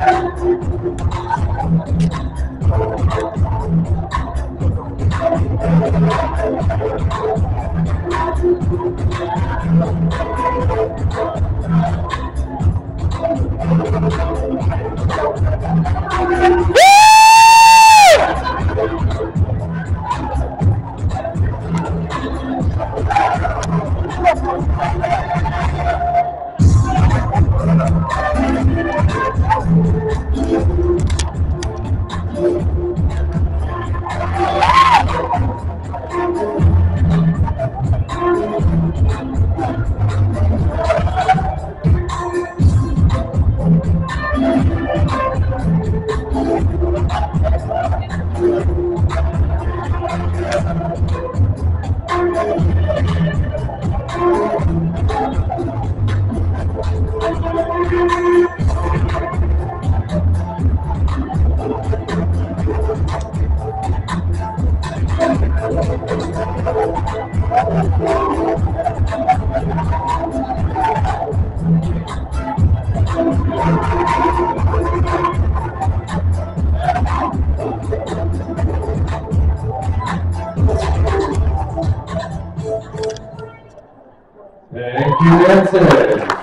I'm Thank you. Thank you, Vincent.